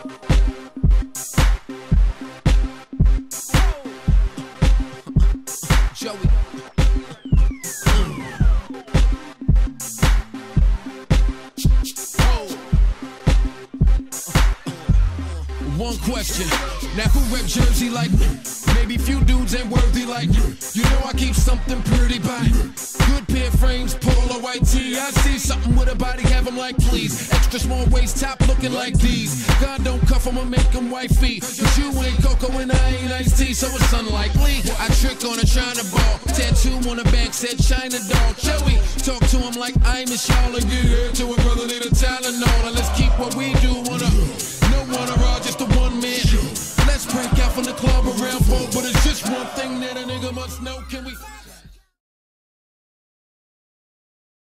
Joey. Mm. One question. Now who rep Jersey like me? Maybe few dudes ain't worthy like you. You know I keep something pretty by. See something with a body, have 'em like please. Extra small waist, top looking like these. God don't cuff 'em or make 'em wifey. Cause you ain't Coco and I ain't Ice-T, so it's unlikely. I trick on a China ball. Tattoo on the back said China doll. Joey, talk to him like I'm a. Get here to a brother, need a Tylenol. And let's keep what we do on a no one around, just a one man. Let's break out from the club around four, but it's just one thing that a nigga must know.